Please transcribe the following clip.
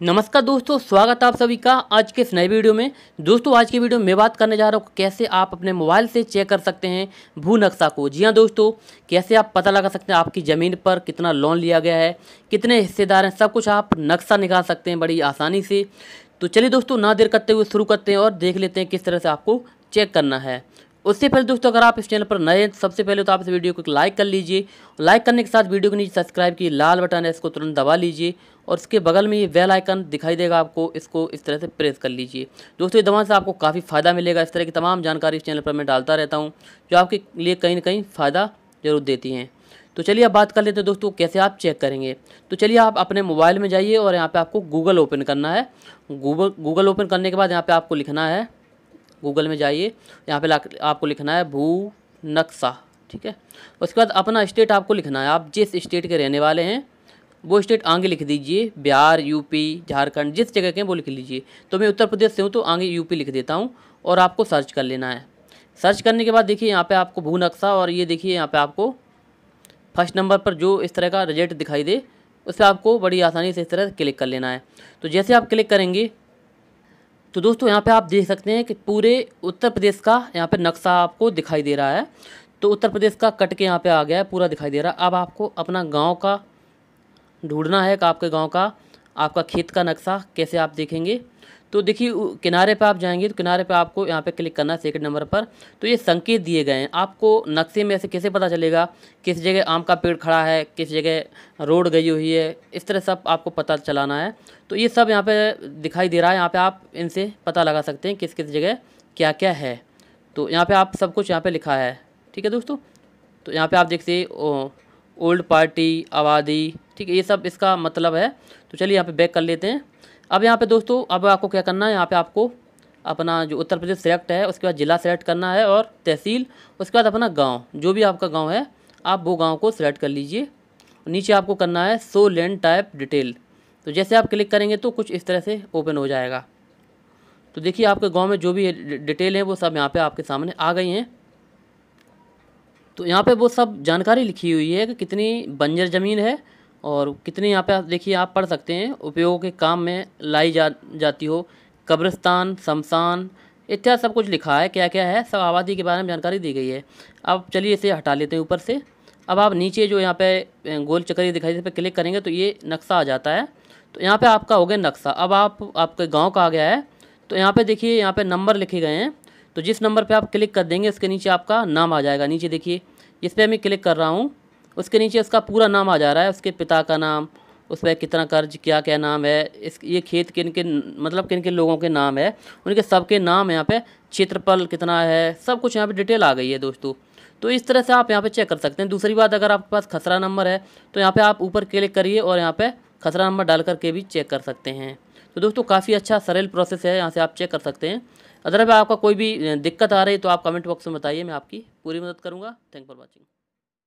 नमस्कार दोस्तों, स्वागत है आप सभी का आज के इस नए वीडियो में। दोस्तों, आज की वीडियो में बात करने जा रहा हूँ कैसे आप अपने मोबाइल से चेक कर सकते हैं भू नक्शा को। जी हाँ दोस्तों, कैसे आप पता लगा सकते हैं आपकी ज़मीन पर कितना लोन लिया गया है, कितने हिस्सेदार हैं, सब कुछ आप नक्शा निकाल सकते हैं बड़ी आसानी से। तो चलिए दोस्तों, ना देर करते हुए शुरू करते हैं और देख लेते हैं किस तरह से आपको चेक करना है। उससे पहले दोस्तों, अगर आप इस चैनल पर नए हैं तो सबसे पहले तो आप इस वीडियो को लाइक कर लीजिए। लाइक करने के साथ वीडियो के नीचे सब्सक्राइब की लाल बटन है, इसको तुरंत दबा लीजिए और इसके बगल में ये बेल आइकन दिखाई देगा आपको, इसको इस तरह से प्रेस कर लीजिए। दोस्तों, ये दवा से आपको काफ़ी फ़ायदा मिलेगा। इस तरह की तमाम जानकारी इस चैनल पर मैं डालता रहता हूँ, जो आपके लिए कहीं ना कहीं फ़ायदा ज़रूर देती हैं। तो चलिए अब बात कर लेते हैं दोस्तों, कैसे आप चेक करेंगे? तो चलिए आप अपने मोबाइल में जाइए और यहाँ पर आपको गूगल ओपन करना है। गूगल गूगल ओपन करने के बाद यहाँ पर आपको लिखना है गूगल में जाइए, यहाँ पे आपको लिखना है भू नक्शा, ठीक है? उसके बाद अपना स्टेट आपको लिखना है। आप जिस स्टेट के रहने वाले हैं, वो स्टेट आगे लिख दीजिए, बिहार, यूपी, झारखंड, जिस जगह के वो लिख लीजिए। तो मैं उत्तर प्रदेश से हूँ तो आगे यूपी लिख देता हूँ और आपको सर्च कर लेना है। सर्च करने के बाद देखिए, यहाँ पे आपको भू नक्शा और ये देखिए, यहाँ पे आपको फ़र्स्ट नंबर पर जो इस तरह का रिज़ल्ट दिखाई दे, उस पर आपको बड़ी आसानी से इस तरह क्लिक कर लेना है। तो जैसे आप क्लिक करेंगे तो दोस्तों, यहाँ पे आप देख सकते हैं कि पूरे उत्तर प्रदेश का यहाँ पे नक्शा आपको दिखाई दे रहा है। तो उत्तर प्रदेश का कट के यहाँ पे आ गया है, पूरा दिखाई दे रहा है। अब आपको अपना गाँव का ढूंढना है कि आपके गाँव का, आपका खेत का नक्शा कैसे आप देखेंगे। तो देखिए किनारे पे आप जाएँगे तो किनारे पे आपको यहाँ पे क्लिक करना है सेकंड नंबर पर। तो ये संकेत दिए गए हैं। आपको नक्शे में ऐसे कैसे पता चलेगा किस जगह आम का पेड़ खड़ा है, किस जगह रोड गई हुई है, इस तरह सब आपको पता चलाना है। तो ये सब यहाँ पे दिखाई दे रहा है। यहाँ पे आप इनसे पता लगा सकते हैं किस किस जगह क्या क्या है। तो यहाँ पर आप सब कुछ यहाँ पर लिखा है। ठीक है दोस्तों? तो यहाँ पर आप देखते ओल्ड पार्टी, आबादी, ठीक है, ये सब इसका मतलब है। तो चलिए यहाँ पे बैक कर लेते हैं। अब यहाँ पे दोस्तों, अब आपको क्या करना है? यहाँ पे आपको अपना जो उत्तर प्रदेश सेलेक्ट है, उसके बाद ज़िला सेलेक्ट करना है और तहसील, उसके बाद अपना गाँव, जो भी आपका गाँव है, आप वो गाँव को सिलेक्ट कर लीजिए। नीचे आपको करना है सो लैंड टाइप डिटेल तो जैसे आप क्लिक करेंगे तो कुछ इस तरह से ओपन हो जाएगा। तो देखिए, आपके गाँव में जो भी डिटेल है, वो सब यहाँ पर आपके सामने आ गई हैं। तो यहाँ पे वो सब जानकारी लिखी हुई है कि कितनी बंजर ज़मीन है और कितनी यहाँ पे देखिए आप पढ़ सकते हैं, उपयोग के काम में लाई जा, जाती हो। कब्रिस्तान, शमशान, इत्यादि सब कुछ लिखा है क्या क्या है, सब आबादी के बारे में जानकारी दी गई है। अब चलिए इसे हटा लेते हैं ऊपर से। अब आप नीचे जो यहाँ पे गोल चक्री दिखाई इस पर क्लिक करेंगे तो ये नक्शा आ जाता है। तो यहाँ पे आपका हो गया नक्शा। अब आप, आपके गाँव का आ गया है। तो यहाँ पे देखिए, यहाँ पे नंबर लिखे गए हैं। तो जिस नंबर पे आप क्लिक कर देंगे उसके नीचे आपका नाम आ जाएगा। नीचे देखिए जिस पर मैं क्लिक कर रहा हूँ। उसके नीचे उसका पूरा नाम आ जा रहा है, उसके पिता का नाम उस पर कितना कर्ज, क्या क्या नाम है, इस, ये खेत किन किन मतलब किन किन लोगों के नाम है, उनके सबके नाम यहाँ पे क्षेत्रफल कितना है, सब कुछ यहाँ पे डिटेल आ गई है दोस्तों। तो इस तरह से आप यहाँ पे चेक कर सकते हैं। दूसरी बात, अगर आपके पास खसरा नंबर है तो यहाँ पे आप ऊपर क्लिक करिए और यहाँ पे खसरा नंबर डाल करके भी चेक कर सकते हैं। तो दोस्तों, काफ़ी अच्छा सरल प्रोसेस है, यहाँ से आप चेक कर सकते हैं। अदरवाइज़ आपका कोई भी दिक्कत आ रही है तो आप कमेंट बॉक्स में बताइए, मैं आपकी पूरी मदद करूँगा। Thank for watching.